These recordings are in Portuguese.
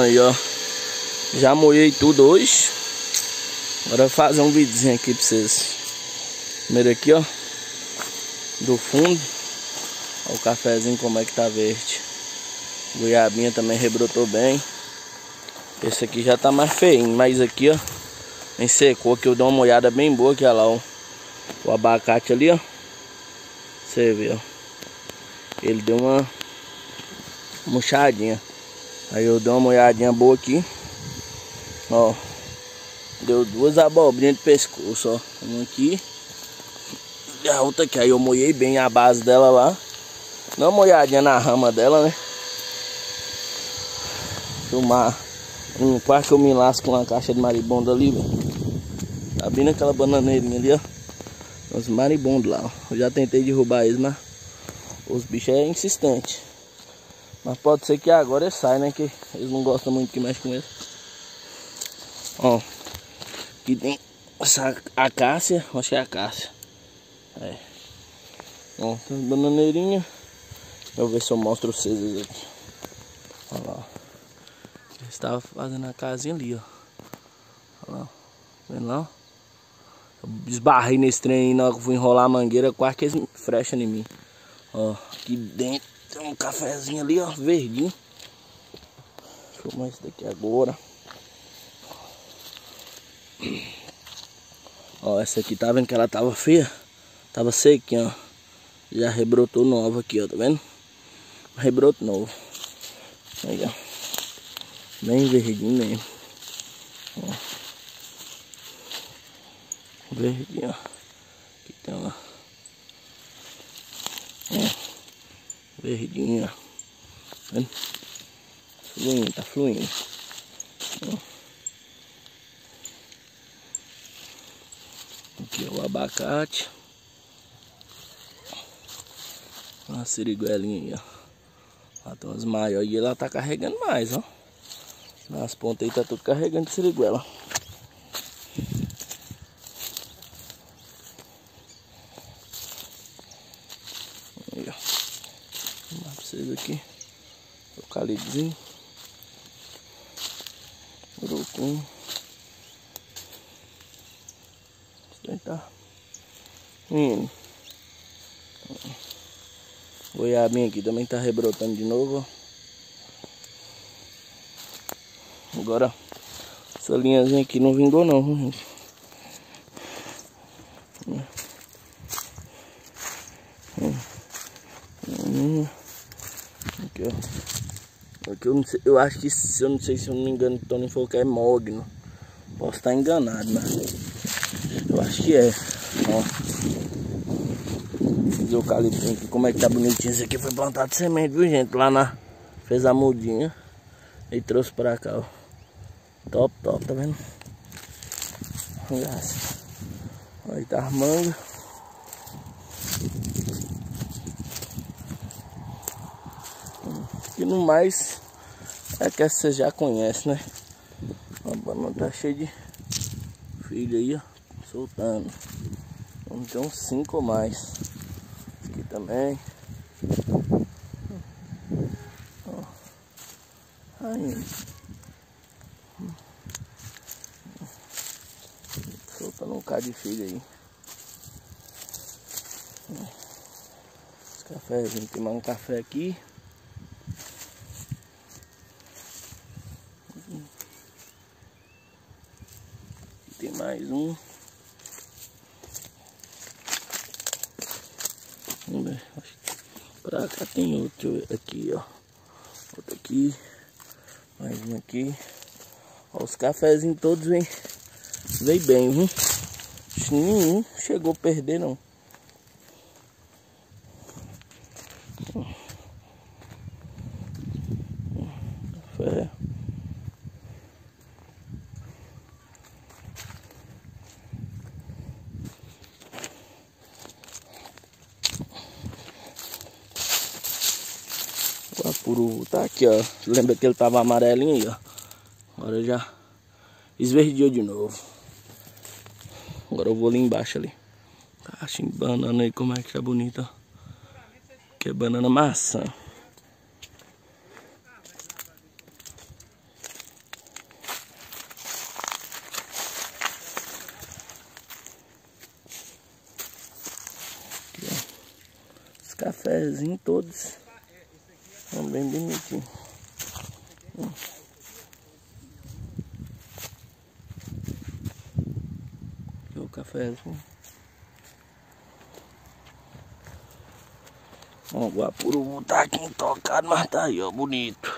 Aí, ó. Já molhei tudo hoje. Agora fazer um videozinho aqui pra vocês. Primeiro aqui, ó. Do fundo. Olha o cafezinho como é que tá verde. Goiabinha também rebrotou bem. Esse aqui já tá mais feinho. Mas aqui, ó. Em secou que eu dou uma olhada bem boa. Que olha lá, ó. O abacate ali, ó. Você vê, ó. Ele deu uma murchadinha. Aí eu dou uma olhadinha boa aqui. Ó. Deu duas abobrinhas de pescoço, ó. Uma aqui. E a outra aqui. Aí eu molhei bem a base dela lá. Dá uma olhadinha na rama dela, né? Filmar. Um, quase que eu me lasco com uma caixa de maribondo ali, velho. Tá bem naquela bananeirinha ali, ó. Os maribondos lá, ó. Eu já tentei derrubar eles, mas os bichos é insistente. Mas pode ser que agora ele sai, né? Que eles não gostam muito que mexe com eles. Ó. Aqui tem essa acácia. Acho que é acácia. É. Ó, tem bananeirinha. Eu ver se eu mostro vocês aqui. Olha lá. Eles estavam fazendo a casinha ali, ó. Olha lá. Vendo lá. Eu esbarrei nesse trem aí na hora que eu fui enrolar a mangueira, quase que eles frecham em mim. Ó, aqui dentro tem um cafezinho ali, ó, verdinho. Deixa eu filmar isso daqui agora. Ó, essa aqui tá vendo que ela tava feia? Tava sequinha, ó. Já rebrotou nova aqui, ó, tá vendo? Rebroto novo. Aí, ó. Bem verdinho mesmo. Ó verdinho, ó. Aqui tem uma. É. Verdinho, ó. Tá? Fluindo, tá fluindo. Aqui é o abacate. Uma siriguelinha aí, ó. Umas maiores e ela tá carregando mais, ó. Nas pontas aí tá tudo carregando de siriguela. vocês aqui. Eucaliptozinho. Urucum. Isso daí tá indo. Goiabinha aqui também tá rebrotando de novo, Agora, essa linhazinha aqui não vingou não, gente. Aqui, ó. Aqui eu, não sei, eu acho que, se eu não sei se eu não me engano, o Tony falou que é mogno. Posso estar enganado, mas eu acho que é. Ó. Os eucalipto aqui, como é que tá bonitinho. Esse aqui foi plantado de semente, viu, gente? Lá na. Fez a mudinha e trouxe pra cá, ó. Top, top, tá vendo? Graças. Aí tá as mangas. E no mais, é que você já conhece, né? A banana tá cheia de filho aí, ó, soltando. Vamos ter uns cinco ou mais. Aqui também. Ó. Aí. Soltando um bocado de filho aí. Os cafés, tem mais um café aqui. Mais um. Vamos ver. Pra cá tem outro aqui, ó. Outro aqui. Mais um aqui. Ó, os cafezinhos todos vem, vem bem, viu? Nenhum chegou a perder não. Tá aqui, ó. Lembra que ele tava amarelinho aí, ó. Agora já esverdeou de novo. Agora eu vou ali embaixo ali. Tá achando banana aí, como é que tá bonita. Que é banana maçã. cafezinhos todos Bem bonitinhos. Hum. Aqui o cafezinho. O guapuru tá aqui intocado, mas tá aí, ó, bonito.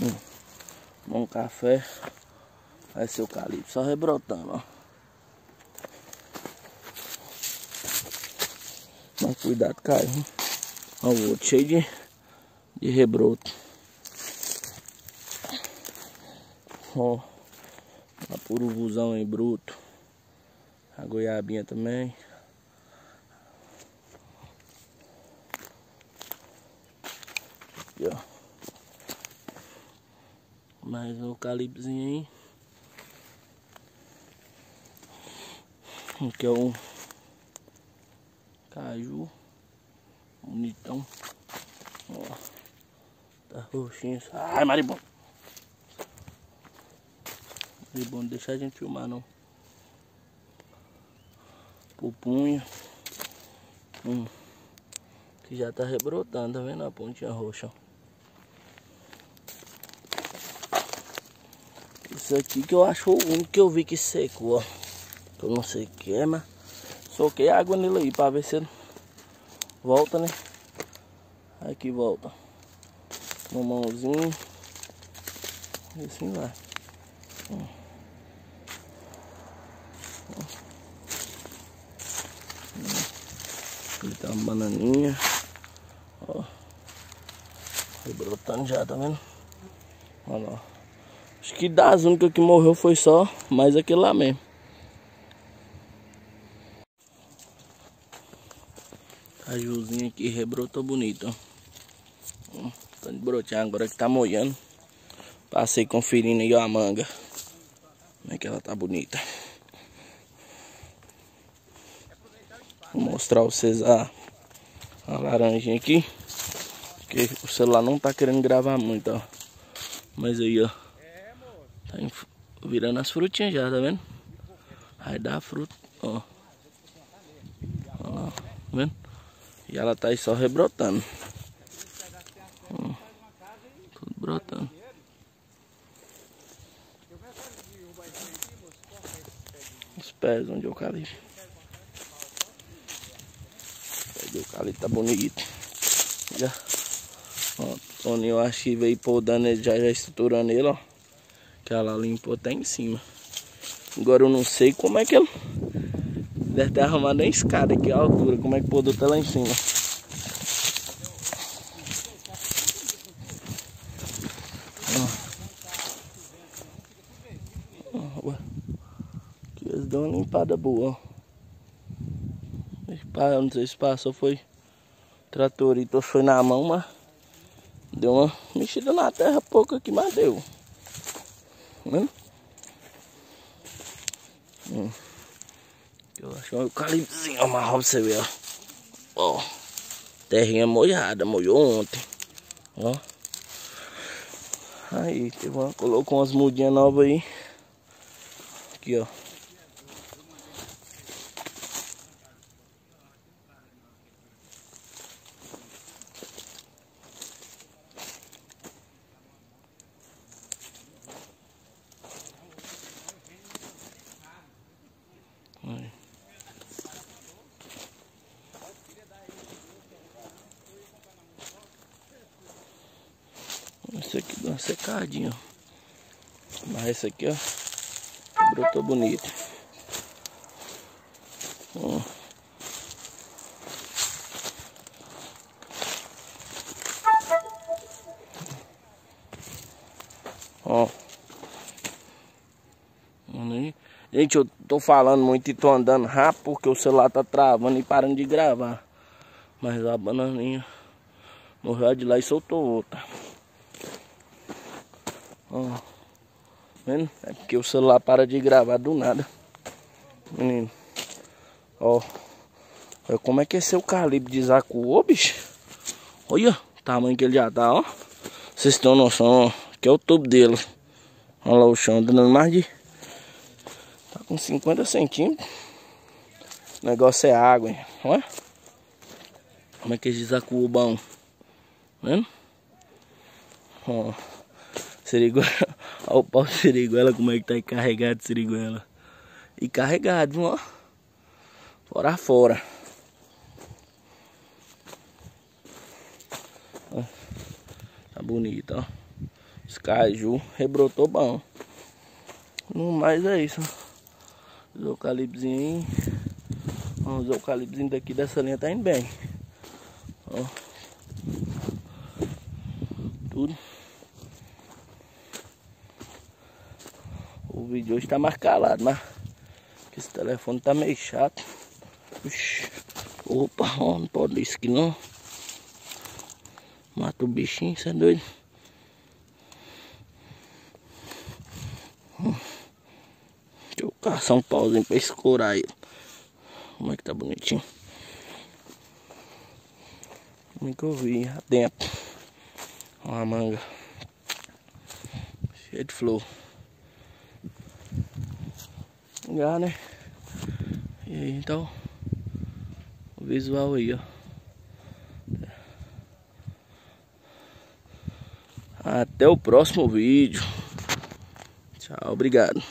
Hum. Bom café. Vai ser o calibre só rebrotando, ó. Mas cuidado, cai. Ó, o outro cheio de, de rebroto. Ó, a puruvuzão aí bruto. A goiabinha também. Aqui, ó. Mais um calibrezinho aí. Aqui é um caju. Bonitão. Roxinho. Ai. Maribondo, não deixa a gente filmar não. Pupunha. Hum. Que já tá rebrotando, tá vendo a pontinha roxa? Isso aqui que eu acho o único que eu vi que secou, ó. Eu não sei o que é, mas soquei água nele aí pra ver se volta, né? Aqui volta. No mãozinho. E assim vai. Hum. Ele tá uma bananinha. Ó. Brotando já, tá vendo? Olha lá. Acho que das únicas que morreu foi só mais aquele lá mesmo. Cajuzinho aqui rebrotou bonito, ó. Brotear agora que tá molhando. Passei conferindo aí ó, a manga. Como é que ela tá bonita. Vou mostrar pra vocês a, a laranjinha aqui. Porque o celular não tá querendo gravar muito, ó. Mas aí, ó. Tá virando as frutinhas já, tá vendo? Aí dá fruta, ó. Olha lá, tá vendo? E ela tá aí só rebrotando. Ó, tudo brotando. Os pés onde eu cali. O eucalipto tá bonito. Já. Ó, Tony, eu acho que veio podando ele, já, já estruturando ele, ó. Que ela limpou até em cima. Agora eu não sei como é que ele deve ter arrumado a escada aqui, a altura, como é que podou até lá em cima. Aqui limpada boa, ó. Não sei se passou, foi tratorito, foi na mão, mas deu uma mexida na terra pouco aqui, mas deu. Vendo? Hum. Eu acho um eucaliptozinho amarrar pra você ver, ó. Ó. Terrinha molhada, molhou ontem. Ó. Aí, teve uma, colocou umas mudinhas novas aí. Aqui, ó. Esse aqui deu uma secadinha, Mas esse aqui, ó, brotou bonito. Ó. Ó. Gente, eu tô falando muito e tô andando rápido porque o celular tá travando e parando de gravar. Mas a bananinha morreu de lá e soltou outra. Ó. Vendo? É porque o celular para de gravar do nada. Menino. Ó. Olha como é que é seu calibre de zacuô, bicho. Olha o tamanho que ele já tá, ó. Vocês estão noção, ó. Que é o tubo dele. Olha lá o chão, dando mais de... Com 50 centímetros. O negócio é água, hein. Olha. Como é que eles desacuam bom? Tá vendo? Ó. Siriguela. Olha o pau de siriguela como é que tá carregado de siriguela. E carregado, ó. Fora fora. Ó. Tá bonito, ó. Os caju rebrotou bom. No mais é isso. Os eucaliptozinhos. Os eucaliptozinhos daqui dessa linha tá indo bem. Ó. Tudo. O vídeo hoje tá mais calado, mas esse telefone tá meio chato. Opa, não pode isso aqui não. Mata o bichinho, você é doido? Caçar um pauzinho pra escorar ele. Como é que tá bonitinho. Como é vi dentro. Uma manga. Cheia de flor. Já, né? E aí, então. O visual aí, ó. Até o próximo vídeo. Tchau, obrigado.